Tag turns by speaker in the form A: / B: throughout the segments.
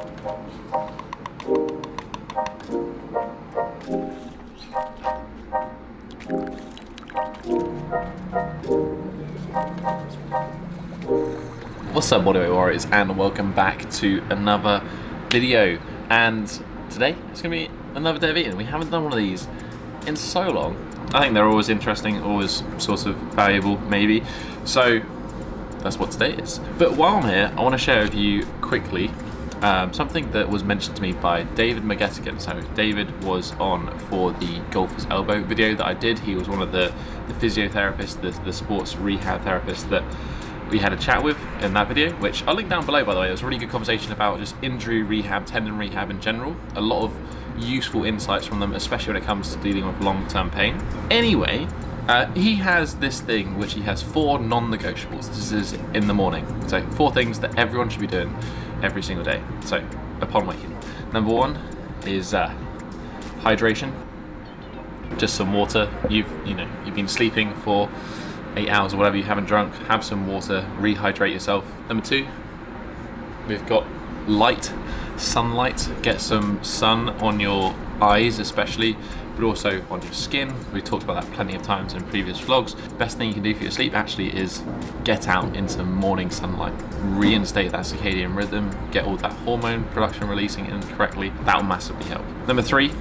A: What's up Bodyweight Warriors and welcome back to another video and today it's going to be another day of eating. We haven't done one of these in so long. I think they're always interesting, always sort of valuable maybe. So that's what today is. But while I'm here I want to share with you quickly um, something that was mentioned to me by David McGettigan. So David was on for the golfer's elbow video that I did. He was one of the, the physiotherapists, the, the sports rehab therapists that we had a chat with in that video, which I'll link down below by the way. It was a really good conversation about just injury rehab, tendon rehab in general. A lot of useful insights from them, especially when it comes to dealing with long-term pain. Anyway, uh, he has this thing which he has four non-negotiables. This is in the morning. So four things that everyone should be doing every single day. So upon waking. Number one is uh, hydration. Just some water. You've you know you've been sleeping for eight hours or whatever you haven't drunk, have some water, rehydrate yourself. Number two, we've got light, sunlight, get some sun on your eyes especially, but also on your skin. We talked about that plenty of times in previous vlogs. Best thing you can do for your sleep actually is get out into morning sunlight, reinstate that circadian rhythm, get all that hormone production releasing in correctly. That'll massively help. Number three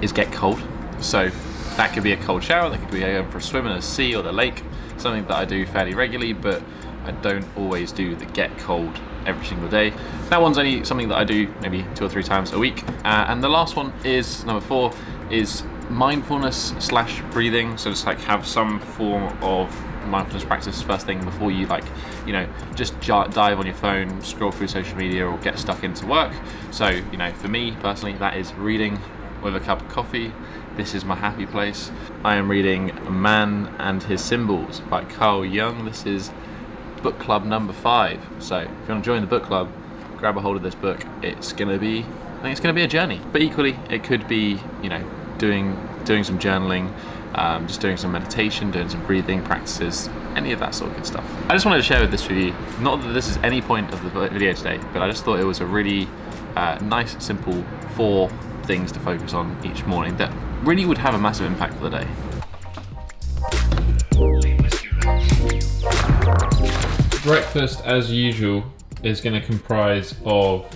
A: is get cold. So that could be a cold shower, that could be going for a swim in the sea or the lake, something that I do fairly regularly, but I don't always do the get cold every single day. That one's only something that I do maybe two or three times a week. Uh, and the last one is, number four, is mindfulness slash breathing. So just like have some form of mindfulness practice first thing before you like, you know, just dive on your phone, scroll through social media or get stuck into work. So, you know, for me personally, that is reading with a cup of coffee, this is my happy place. I am reading Man and His Symbols by Carl Jung. This is book club number five. So if you want to join the book club, grab a hold of this book. It's gonna be, I think it's gonna be a journey. But equally, it could be, you know, doing doing some journaling, um, just doing some meditation, doing some breathing practices, any of that sort of good stuff. I just wanted to share with this with you, not that this is any point of the video today, but I just thought it was a really uh, nice, simple four things to focus on each morning that really would have a massive impact for the day. Breakfast, as usual, is going to comprise of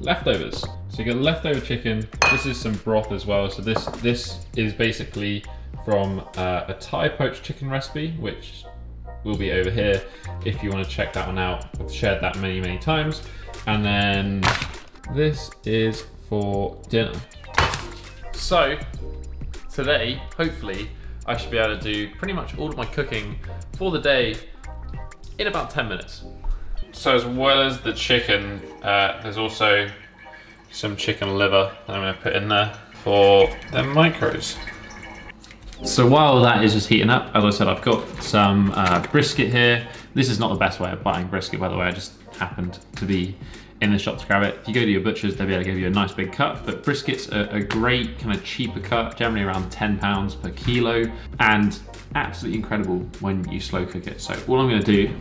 A: leftovers. So you got leftover chicken. This is some broth as well. So this this is basically from uh, a Thai poached chicken recipe, which will be over here if you want to check that one out. I've shared that many, many times. And then this is for dinner. So today, hopefully, I should be able to do pretty much all of my cooking for the day in about 10 minutes. So as well as the chicken, uh, there's also some chicken liver that I'm gonna put in there for the micros. So while that is just heating up, as I said, I've got some uh, brisket here. This is not the best way of buying brisket, by the way. I just happened to be in the shop to grab it. If you go to your butcher's, they'll be able to give you a nice big cut, but brisket's a, a great kind of cheaper cut, generally around 10 pounds per kilo, and absolutely incredible when you slow cook it. So all I'm gonna do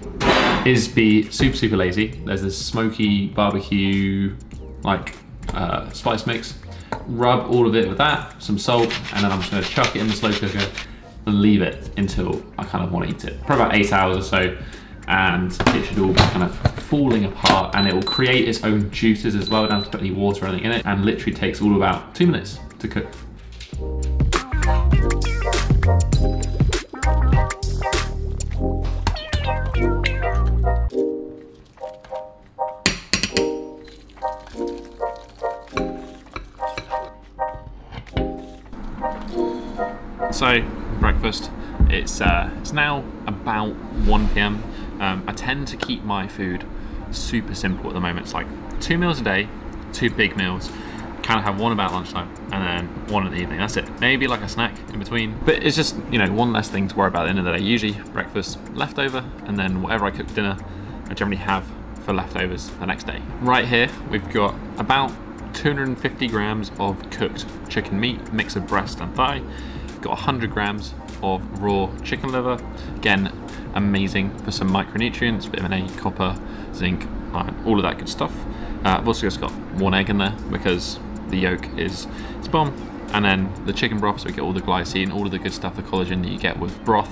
A: is be super, super lazy. There's this smoky barbecue, like uh, spice mix. Rub all of it with that, some salt, and then I'm just gonna chuck it in the slow cooker and leave it until I kind of wanna eat it. For about eight hours or so, and it should all be kind of falling apart and it will create its own juices as well. Don't have to put any water or anything in it and literally takes all about two minutes to cook. So, breakfast. It's uh, it's now about 1 p.m. Um, I tend to keep my food super simple at the moment. It's like two meals a day, two big meals. Kind of have one about lunchtime and then one in the evening. That's it. Maybe like a snack in between. But it's just, you know, one less thing to worry about at the end of the day. Usually breakfast leftover and then whatever I cook dinner, I generally have for leftovers the next day. Right here, we've got about 250 grams of cooked chicken meat, mix of breast and thigh. Got 100 grams of raw chicken liver. Again, amazing for some micronutrients, vitamin A, copper, zinc, iron, all of that good stuff. Uh, I've also just got one egg in there because the yolk is it's bomb. And then the chicken broth, so we get all the glycine, all of the good stuff, the collagen that you get with broth.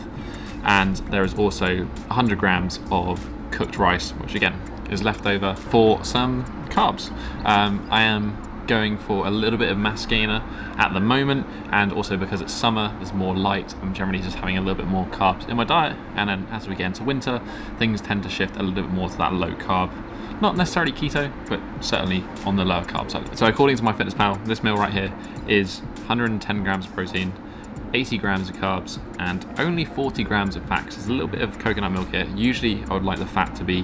A: And there is also 100 grams of cooked rice, which again is left over for some carbs. Um, I am going for a little bit of mass gainer at the moment and also because it's summer there's more light I'm generally just having a little bit more carbs in my diet and then as we get into winter things tend to shift a little bit more to that low carb not necessarily keto but certainly on the lower carb side so according to MyFitnessPal this meal right here is 110 grams of protein 80 grams of carbs and only 40 grams of fat. There's a little bit of coconut milk here. Usually I would like the fat to be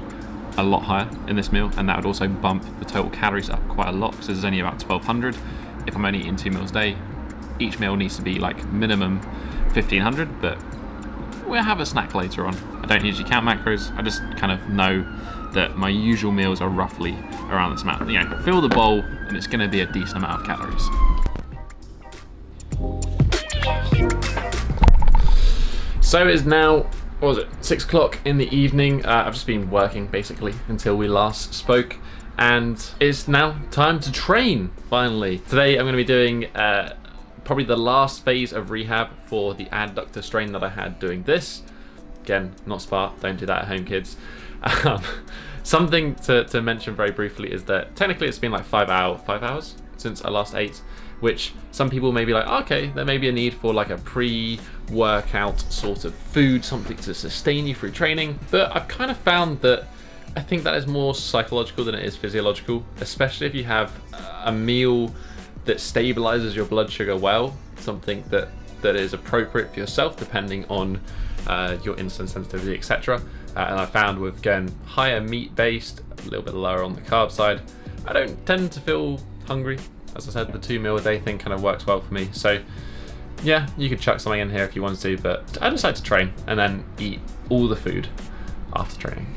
A: a lot higher in this meal and that would also bump the total calories up quite a lot because there's only about 1200 if I'm only eating two meals a day each meal needs to be like minimum 1500 but we'll have a snack later on. I don't usually count macros I just kind of know that my usual meals are roughly around this amount. You know fill the bowl and it's going to be a decent amount of calories. So it is now what was it, six o'clock in the evening. Uh, I've just been working basically until we last spoke and it's now time to train finally. Today I'm going to be doing uh, probably the last phase of rehab for the adductor strain that I had doing this. Again, not SPA, don't do that at home kids. Um, something to, to mention very briefly is that technically it's been like five, hour, five hours since I last ate which some people may be like, okay, there may be a need for like a pre-workout sort of food, something to sustain you through training. But I've kind of found that I think that is more psychological than it is physiological, especially if you have a meal that stabilizes your blood sugar well, something that, that is appropriate for yourself depending on uh, your insulin sensitivity, etc. Uh, and I found with going higher meat based, a little bit lower on the carb side, I don't tend to feel hungry as I said, the two meal a day thing kind of works well for me. So yeah, you could chuck something in here if you wanted to, but I decide to train and then eat all the food after training.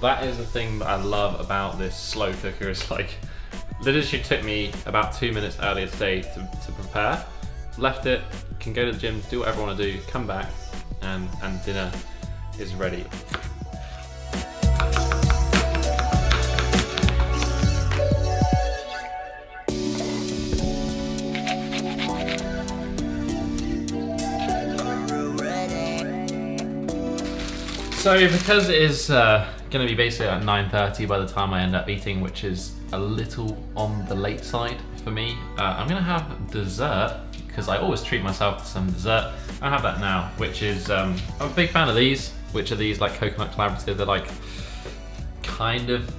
A: That is the thing that I love about this slow cooker. It's like, literally took me about two minutes earlier today to, to prepare. Left it, can go to the gym, do whatever I want to do, come back, and, and dinner is ready. So because it is uh, to be basically at 9.30 by the time I end up eating, which is a little on the late side for me, uh, I'm to have dessert because I always treat myself to some dessert. I have that now, which is, um, I'm a big fan of these, which are these like coconut collaborative. They're like kind of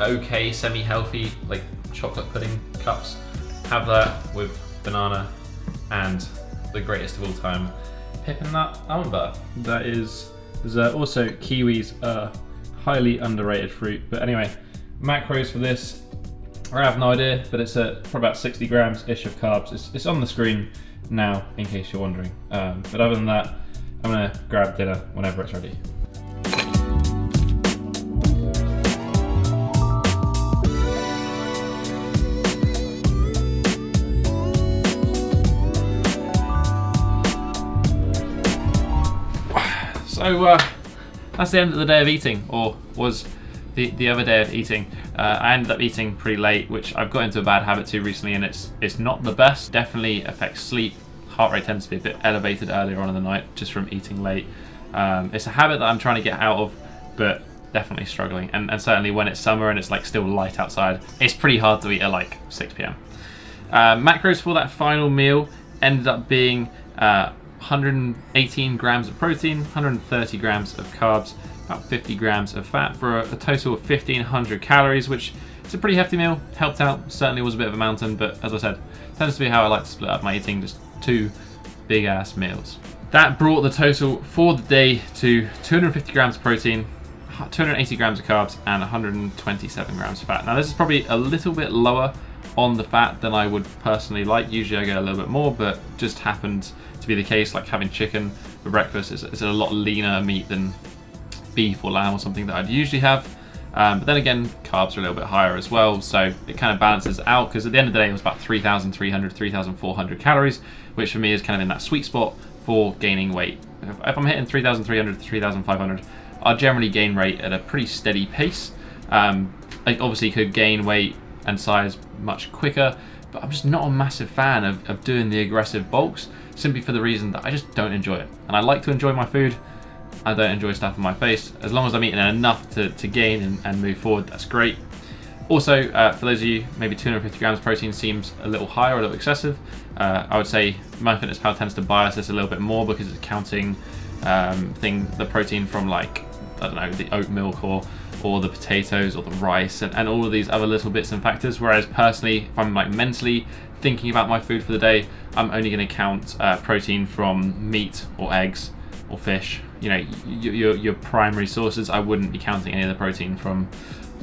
A: okay, semi-healthy, like chocolate pudding cups. Have that with banana and the greatest of all time, Pip & Nut almond butter. That is there's uh, also kiwis are highly underrated fruit. But anyway, macros for this, I have no idea, but it's at probably about 60 grams ish of carbs. It's, it's on the screen now, in case you're wondering. Um, but other than that, I'm gonna grab dinner whenever it's ready. So uh, that's the end of the day of eating, or was the, the other day of eating. Uh, I ended up eating pretty late, which I've got into a bad habit too recently, and it's it's not the best. Definitely affects sleep. Heart rate tends to be a bit elevated earlier on in the night just from eating late. Um, it's a habit that I'm trying to get out of, but
B: definitely struggling. And, and certainly when it's summer and it's like still light outside, it's pretty hard to eat at like 6 p.m. Uh, macros for that final meal ended up being uh, 118 grams of protein, 130 grams of carbs, about 50 grams of fat for a, a total of 1500 calories, which is a pretty hefty meal. Helped out, certainly was a bit of a mountain, but as I said, tends to be how I like to split up my eating, just two big ass meals. That brought the total for the day to 250 grams of protein, 280 grams of carbs, and 127 grams of fat. Now this is probably a little bit lower on the fat than I would personally like. Usually I get a little bit more, but just happened to be the case. Like having chicken for breakfast is, is a lot leaner meat than beef or lamb or something that I'd usually have. Um, but then again, carbs are a little bit higher as well, so it kind of balances out because at the end of the day, it was about 3,300, 3,400 calories, which for me is kind of in that sweet spot for gaining weight. If, if I'm hitting 3,300 to 3,500, I'll generally gain weight at a pretty steady pace. Um, I obviously could gain weight and size much quicker, but I'm just not a massive fan of, of doing the aggressive bulks simply for the reason that I just don't enjoy it. And I like to enjoy my food. I don't enjoy stuff in my face. As long as I'm eating enough to, to gain and, and move forward, that's great. Also, uh, for those of you, maybe 250 grams of protein seems a little high or a little excessive. Uh, I would say MyFitnessPal tends to bias this a little bit more because it's counting um, thing the protein from like I don't know the oat milk or or the potatoes or the rice and, and all of these other little bits and factors. Whereas personally, if I'm like mentally thinking about my food for the day, I'm only going to count uh, protein from meat or eggs or fish. You know, your, your primary sources. I wouldn't be counting any of the protein from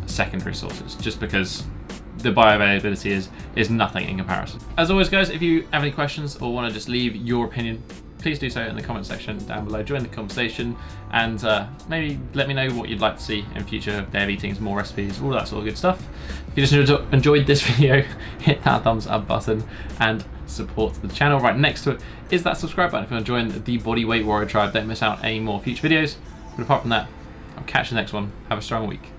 B: secondary sources just because the bioavailability is is nothing in comparison. As always guys, if you have any questions or want to just leave your opinion please do so in the comment section down below. Join the conversation and uh, maybe let me know what you'd like to see in future of eatings, more recipes, all that sort of good stuff. If you just enjoyed this video, hit that thumbs up button and support the channel. Right next to it is that subscribe button if you want to join the D Bodyweight Warrior tribe. Don't miss out any more future videos. But apart from that, I'll catch you next one. Have a strong week